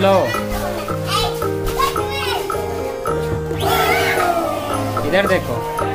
बोलो इधर देखो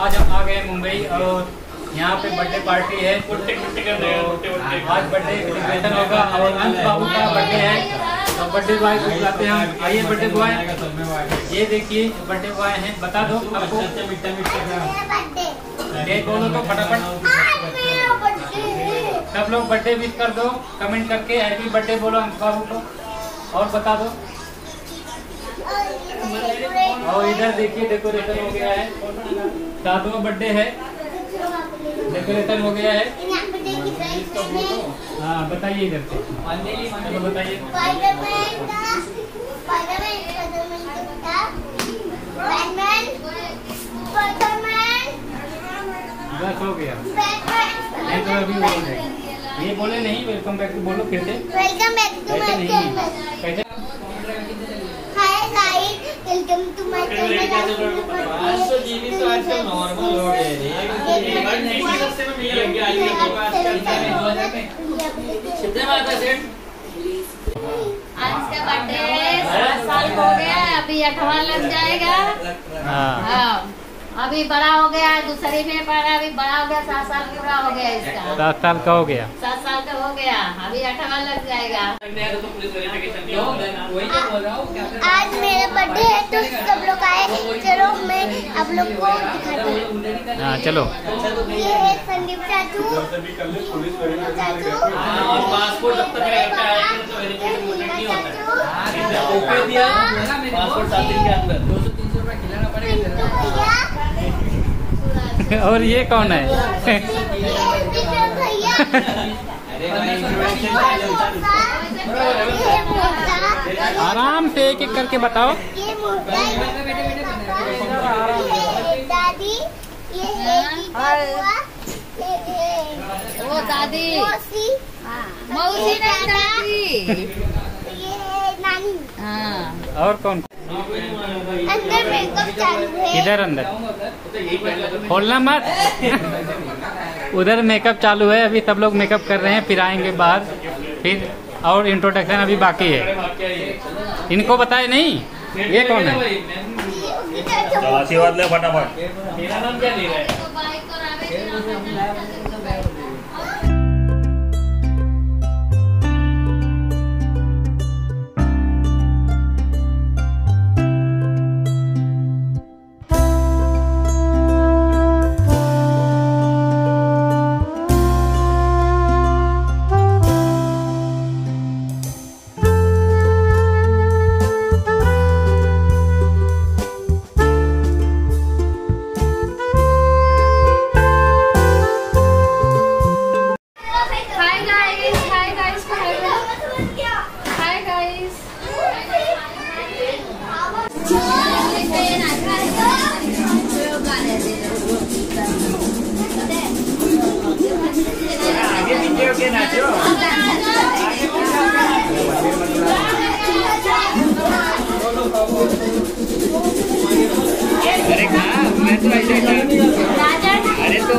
आज हम आ गए मुंबई और यहाँ पे बर्थडे पार्टी है। तो आज बर्थडे सेलिब्रेशन होगा और अंश बाबू का बर्थडे है। तो बर्थडे बॉय को बुलाते हैं आइए बर्थडे बॉय ये देखिए बर्थडे बॉय हैं। बता दो आपको। डेट बोलो तो फटाफट। सब लोग बर्थडे विश कर दो। कमेंट करके हैप्पी बर्थडे बोलो अंश बाबू को। और बता दो। और इधर देखिए डेकोरेशन हो गया है। सातवां बर्थडे है। डेकोरेशन हो गया है। हाँ बताइए इधर से। चलो बताइए। बस हो गया। नहीं तो अभी बोल ये बोले नहीं वेलकम बैक बोलो फिर से। वेलकम बैक माय नहीं। कैसे गाइस तुम्हारे तो तो नॉर्मल हो गए आज का बर्थडे सात साल हो गया अभी अठारह लग जाएगा। हाँ। हाँ। अभी बड़ा हो गया है दूसरी में पड़ा अभी बड़ा हो गया सात साल पूरा हो गया इसका। सात साल का हो गया। सात साल का हो गया अभी अठारह लग जाएगा। तो पुलिस वेरिफिकेशन नहीं होगा वही तो बोल रहा हूँ आज मेरा बर्थडे है तो सब लोग आए चलो मैं आप लोग को दिखाता हूँ। हाँ चलो। ये है संदीप चाचू। चाचू। हाँ, और पासपोर्ट जब तक रहता है तो वेरिफिकेशन मुझे नहीं होता है ओके दिया पासपोर्ट सात दिन के अंदर दो सौ तीन सौ रुपया खिलाना पड़ेगा पिंटू भैया और ये कौन है? आराम से एक एक करके बताओ। ये मोटा ये दादी ये है बुआ ये वो दादी। मौसी। मौसी दादी। ये नानी। हाँ। और कौन? अंदर मेकअप चालू है। इधर अंदर। खोलना मत। उधर मेकअप चालू है अभी सब लोग मेकअप कर रहे हैं फिर आएँगे बाहर। फिर और इंट्रोडक्शन अभी बाकी है। इनको बताए नहीं ये कौन है? ले फटाफट। अरे कहा मैं तो ऐसे अरे तो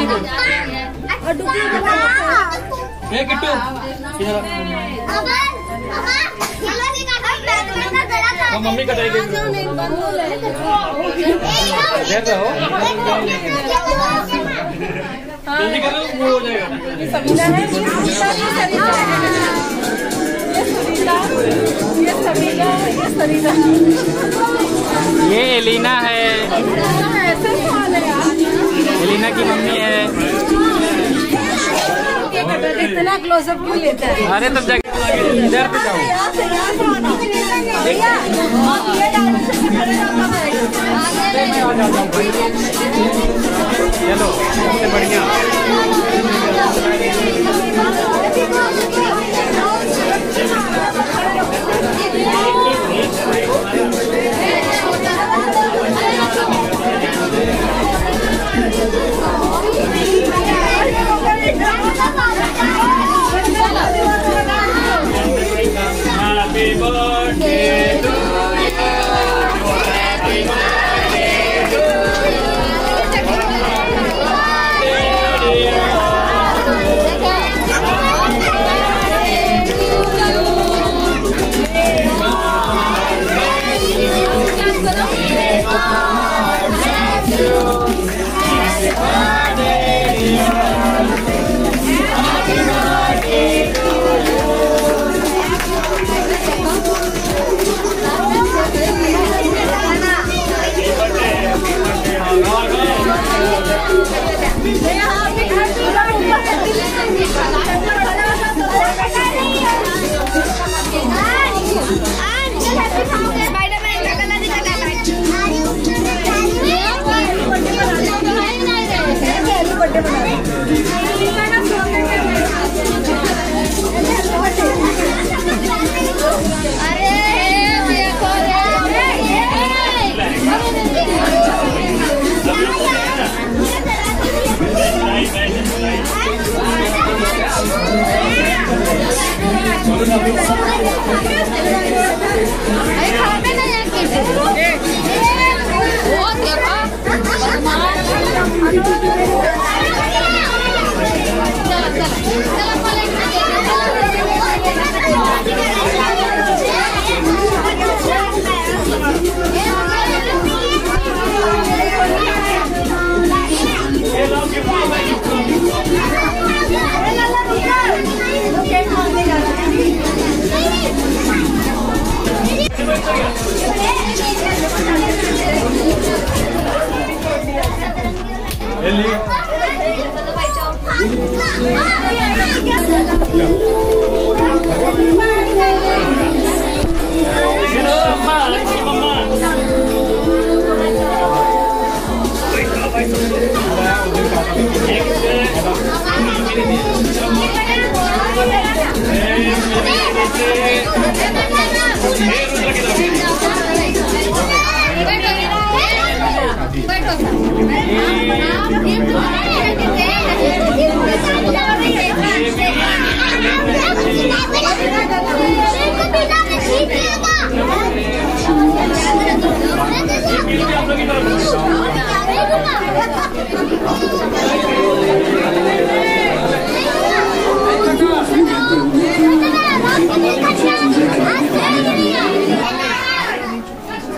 ए किट्टू इधर आ। मम्मी कटाई देर से हो जल्दी कर वो हो जाएगा ये ये ये ये ये ये एलिना है है एलिना की मम्मी है है इतना क्लोजअप क्यों लेता है? अरे तब जाके इधर पे जाओ। यहाँ से यहाँ से Лег...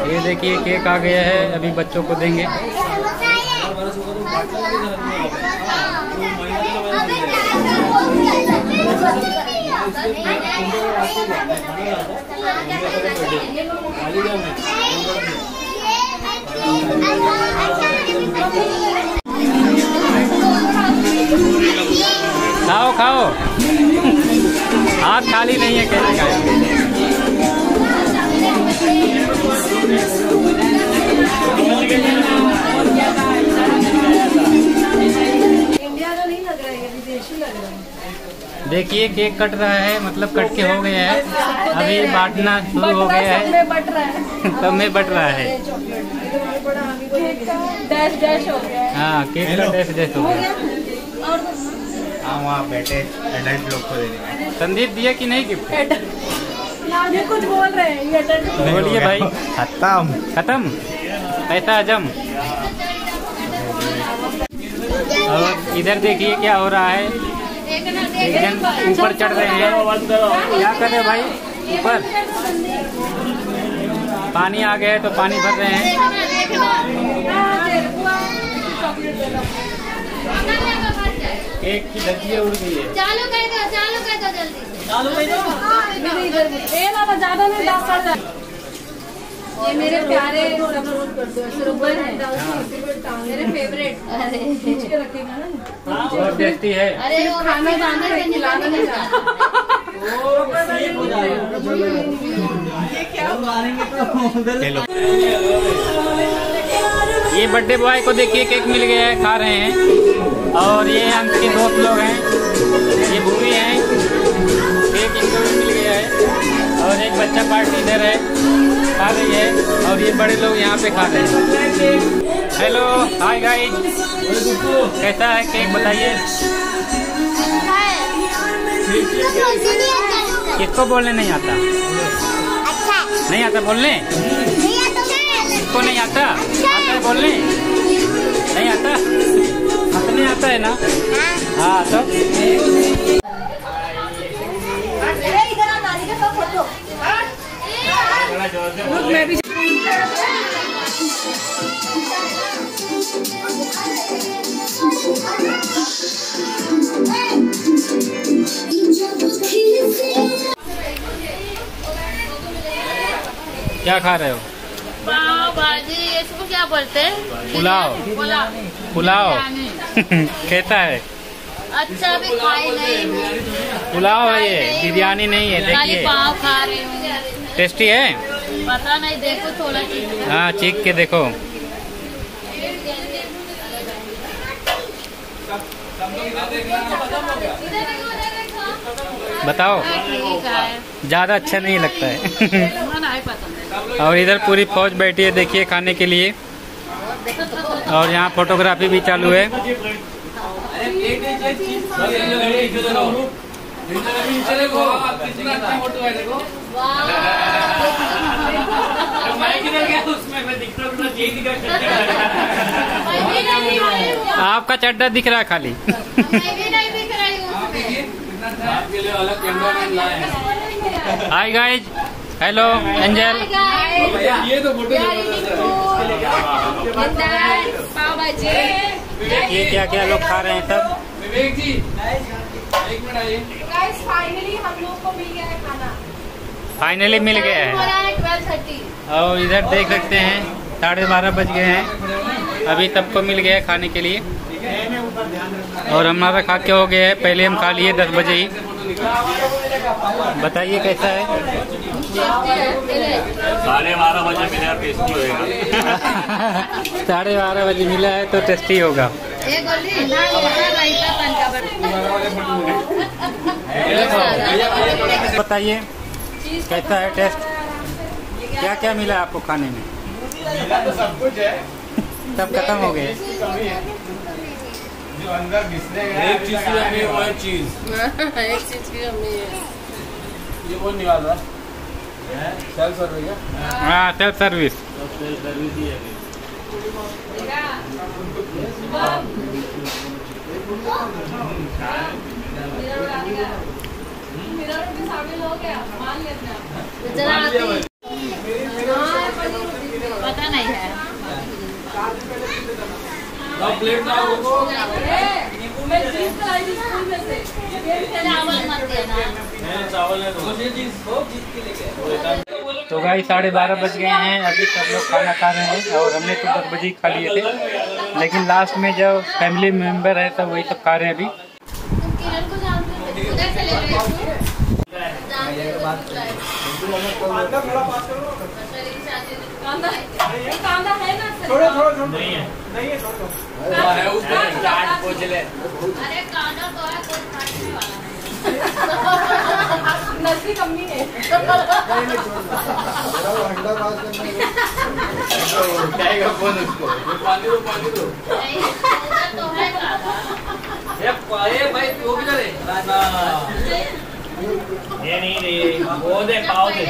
ये देखिए केक आ गया है अभी बच्चों को देंगे। खाओ खाओ। हाथ खाली नहीं है कैसे है देखिए केक कट रहा है मतलब कट के हो गया है। अभी बांटना शुरू हो गया है। है। सब में बट रहा है। डैश डैश हो गया हाँ केक का डैश डैश हो हो गया हाँ वहाँ बैठे एडल्ट लोग को देने। संदीप दिया कि नहीं गिफ्ट ये कुछ बोल रहे हैं बोलिए भाई। खत्म। खत्म? पैसा हजम और इधर देखिए क्या हो रहा है। एक जन ऊपर चढ़ रहे हैं। क्या कर रहे हैं भाई? ऊपर। पानी आ गया है तो पानी भर रहे हैं। केक की धज्जियाँ उड़ गई है। चालू कर दो चालू कर दो जल्दी। चालू कर दो। ना ज़्यादा नहीं पड़ जाए ये मेरे प्यारे सरोवर है। मेरे फेवरेट खींच के रखेगा ना। बहुत टेस्टी है। अरे वो खाना से खिलाना नहीं ये बर्थडे बॉय को देखिए केक मिल गया है खा रहे हैं। और ये अंक के दोस्त लोग हैं। ये भूमि हैं। केक इनको भी मिल गया है। और एक बच्चा पार्टी इधर है खा रही है। और ये बड़े लोग यहाँ पे खा रहे हैं। हेलो हाय गाइस कैसा है केक बताइए। किसको बोलने नहीं आता? नहीं आता बोलने? भैया तो किसको नहीं आता? आता है बोलने? नहीं आता? हंसने आता है ना? हाँ। तो? इधर आ नानी के साथ फ़ोटो मैं भी क्या खा रहे हो? पाव भाजी इसको क्या बोलते हैं? पुलाव। पुलाव। कैसा है। अच्छा भी खाई नहीं। पुलाव है ये बिरयानी नहीं है देखिए। पाव खा रही हूँ। टेस्टी है? पता नहीं देखो थोड़ा हाँ चीख के देखो। बताओ। ज़्यादा अच्छा नहीं लगता है। और इधर पूरी फौज बैठी है देखिए खाने के लिए। और यहाँ फोटोग्राफी भी चालू है। आपका चड्डा दिख रहा है खाली मैं भी नहीं दिख रही हूँ हाय गाइज़ हेलो एंजल ये तो फ़ोटो पाव भाजी. देखिए क्या क्या लोग खा रहे हैं सब? विवेक जी एक मिनट आइए। फाइनली हम लोग को मिल गया है खाना. फाइनली मिल गया है। और इधर देख सकते हैं। साढ़े बारह बज गए हैं। अभी सबको मिल गया है खाने के लिए। और हमारा खा के हो गया है। पहले हम खा लिए दस बजे ही। बताइए कैसा है? साढ़े बारह बजे मिलेगा टेस्टी होएगा। साढ़े बारह बजे मिला है तो टेस्टी होगा। तनका बताइए कैसा है टेस्ट? क्या क्या मिला आपको खाने में? तो सब कुछ है। सब खत्म हो गए। जो अंदर घिसने एक चीज़ की कमी है वो है चीज़। एक चीज़ की कमी है ये कौन निकाल रहा है। सेल्फ सर्वे क्या हाँ? सेल्फ सर्विस जरा आती पता नहीं है। अब प्लेट लाओ चावल मत देना चावल है तो ये चीज़ तो भाई साढ़े बारह बज गए हैं। अभी सब लोग खाना खा रहे हैं और हमने तो दस बजे ही खा लिए थे। लेकिन लास्ट में जब फैमिली मेंबर है तब वही सब खा रहे हैं अभी। थोड़ा थोड़ा थोड़ा नहीं है नहीं है थोड़ा है उसमें चाट पोचले अरे कांदा तो है कोई खाने वाला नहीं नज़दीक कमी है उठाएगा कौन उसको पानी दो पानी दो नहीं, तो है कांदा ये भाई वो किधर है राजमा ये नहीं रे वो दे पाव दे